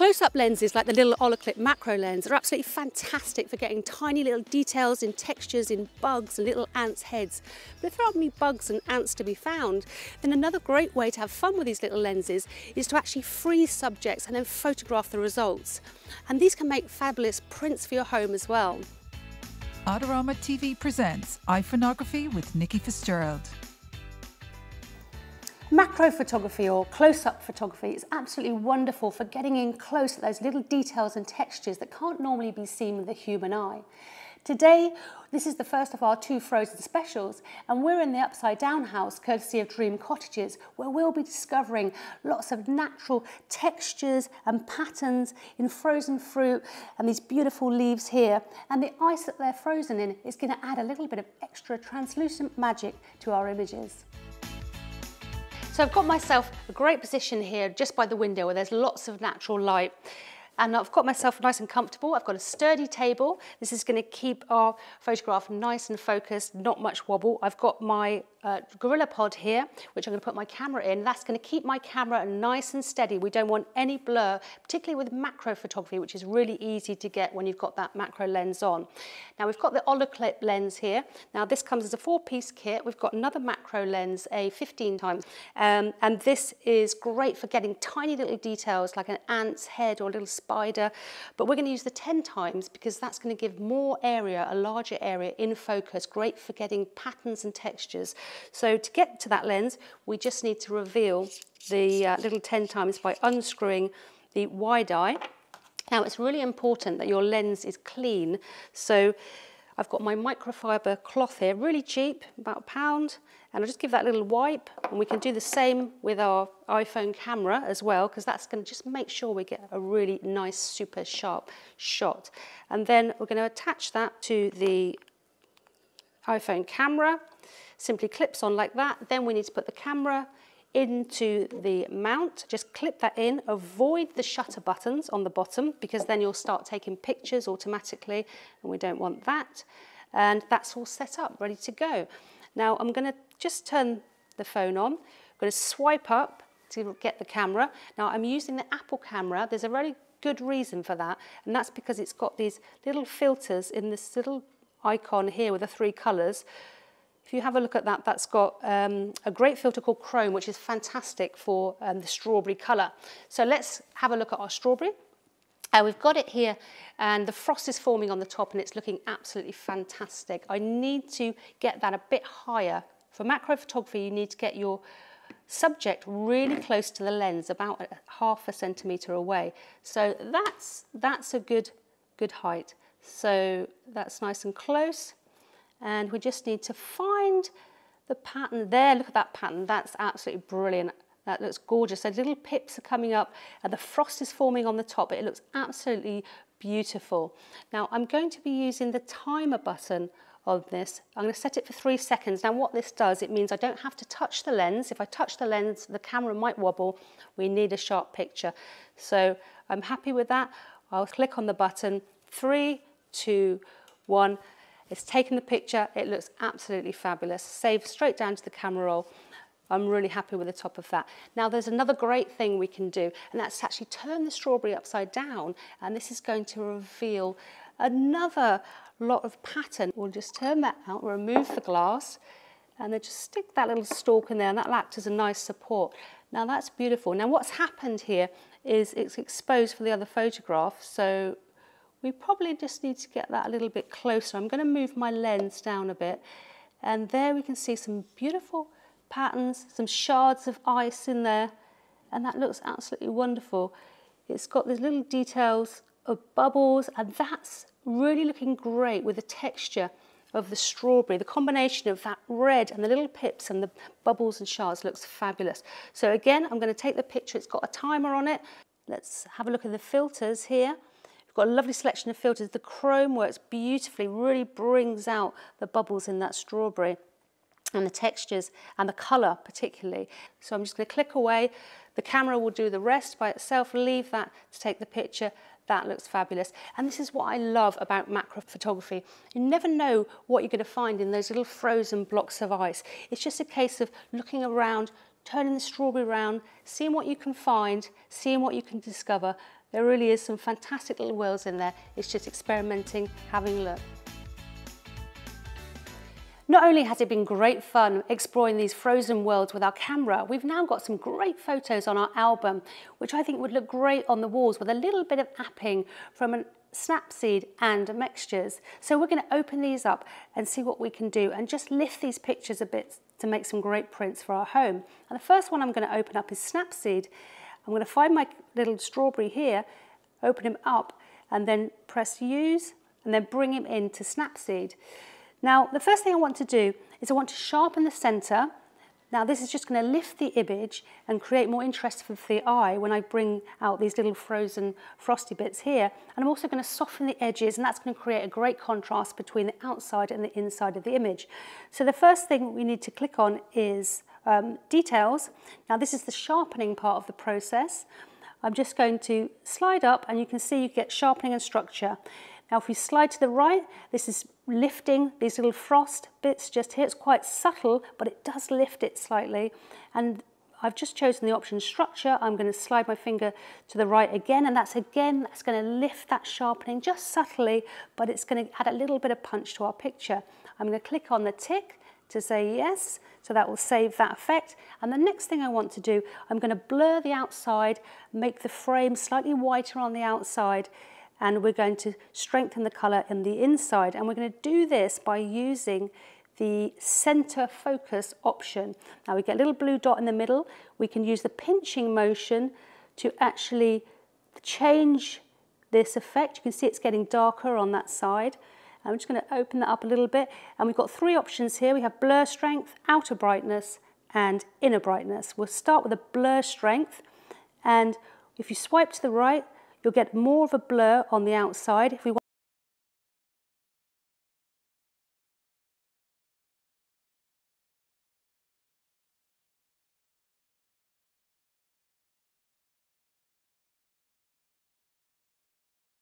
Close-up lenses like the little Olloclip macro lens are absolutely fantastic for getting tiny little details in textures in bugs and little ants' heads. But if there aren't any bugs and ants to be found, then another great way to have fun with these little lenses is to actually freeze subjects and then photograph the results. And these can make fabulous prints for your home as well. Adorama TV presents iPhoneography with Nikki Fitzgerald. Macro photography or close-up photography is absolutely wonderful for getting in close at those little details and textures that can't normally be seen with the human eye. Today, this is the first of our two frozen specials, and we're in the Upside Down house, courtesy of Dream Cottages, where we'll be discovering lots of natural textures and patterns in frozen fruit and these beautiful leaves here. And the ice that they're frozen in is going to add a little bit of extra translucent magic to our images. So I've got myself a great position here just by the window where there's lots of natural light. And I've got myself nice and comfortable. I've got a sturdy table. This is to keep our photograph nice and focused, not much wobble. I've got my uh, Gorilla Pod here, which I'm going to put my camera in. That's going to keep my camera nice and steady. We don't want any blur, particularly with macro photography, which is really easy to get when you've got that macro lens on. Now we've got the Olloclip lens here. Now this comes as a four-piece kit. We've got another macro lens, a 15 times, um, and this is great for getting tiny little details like an ant's head or a little spider, but we're going to use the 10 times because that's going to give more area, a larger area in focus, great for getting patterns and textures. So to get to that lens, we just need to reveal the uh, little 10 times by unscrewing the wide eye. Now it's really important that your lens is clean. So I've got my microfiber cloth here, really cheap, about a pound, and I'll just give that little wipe, and we can do the same with our iPhone camera as well, because that's to just make sure we get a really nice, super sharp shot. And then we're to attach that to the iPhone camera, simply clips on like that. Then we need to put the camera into the mount, just clip that in, avoid the shutter buttons on the bottom because then you'll start taking pictures automatically and we don't want that. And that's all set up, ready to go. Now I'm gonna just turn the phone on, I'm gonna swipe up to get the camera. Now I'm using the Apple camera, there's a really good reason for that, and that's because it's got these little filters in this little icon here with the three colors. If you have a look at that, that's got um, a great filter called Chrome, which is fantastic for um, the strawberry color. So let's have a look at our strawberry. Uh, we've got it here and the frost is forming on the top and it's looking absolutely fantastic. I need to get that a bit higher. For macro photography, you need to get your subject really close to the lens, about a, half a centimetre away. So that's, that's a good, good height. So that's nice and close. And we just need to find the pattern there. Look at that pattern. That's absolutely brilliant. That looks gorgeous. Those little pips are coming up and the frost is forming on the top. It looks absolutely beautiful. Now I'm going to be using the timer button on this. I'm going to set it for three seconds. Now what this does, it means I don't have to touch the lens. If I touch the lens, the camera might wobble. We need a sharp picture. So I'm happy with that. I'll click on the button. Three, two, one. It's taken the picture, it looks absolutely fabulous. Save straight down to the camera roll. I'm really happy with the top of that. Now there's another great thing we can do, and that's actually turn the strawberry upside down, and this is going to reveal another lot of pattern. We'll just turn that out, remove the glass, and then just stick that little stalk in there, and that'll act as a nice support. Now that's beautiful. Now what's happened here is it's exposed for the other photograph, so we probably just need to get that a little bit closer. I'm going to move my lens down a bit and there we can see some beautiful patterns, some shards of ice in there and that looks absolutely wonderful. It's got these little details of bubbles and that's really looking great with the texture of the strawberry. The combination of that red and the little pips and the bubbles and shards looks fabulous. So again, I'm going to take the picture. It's got a timer on it. Let's have a look at the filters here. We've got a lovely selection of filters. The chrome works beautifully, really brings out the bubbles in that strawberry and the textures and the colour particularly. So I'm just going to click away. The camera will do the rest by itself. Leave that to take the picture. That looks fabulous. And this is what I love about macro photography. You never know what you're going to find in those little frozen blocks of ice. It's just a case of looking around, turning the strawberry around, seeing what you can find, seeing what you can discover, There really is some fantastic little worlds in there. It's just experimenting, having a look. Not only has it been great fun exploring these frozen worlds with our camera, we've now got some great photos on our album, which I think would look great on the walls with a little bit of apping from an Snapseed and Mextures. So we're going to open these up and see what we can do and just lift these pictures a bit to make some great prints for our home. And the first one I'm going to open up is Snapseed. I'm going to find my little strawberry here, open him up and then press use and then bring him into Snapseed. Now, the first thing I want to do is I want to sharpen the center. Now this is just going to lift the image and create more interest for the eye when I bring out these little frozen frosty bits here. And I'm also going to soften the edges and that's going to create a great contrast between the outside and the inside of the image. So the first thing we need to click on is um, details. Now this is the sharpening part of the process. I'm just going to slide up and you can see you get sharpening and structure. Now if we slide to the right, this is lifting these little frost bits just here. It's quite subtle, but it does lift it slightly. And I've just chosen the option structure. I'm going to slide my finger to the right again, and that's again, that's going to lift that sharpening just subtly, but it's going to add a little bit of punch to our picture. I'm going to click on the tick to say yes, so that will save that effect. And the next thing I want to do, I'm going to blur the outside, make the frame slightly whiter on the outside, and we're going to strengthen the colour in the inside and we're going to do this by using the center focus option. Now we get a little blue dot in the middle. We can use the pinching motion to actually change this effect. You can see it's getting darker on that side. I'm just going to open that up a little bit. And we've got three options here. We have blur strength, outer brightness, and inner brightness. We'll start with a blur strength. And if you swipe to the right, you'll get more of a blur on the outside. If we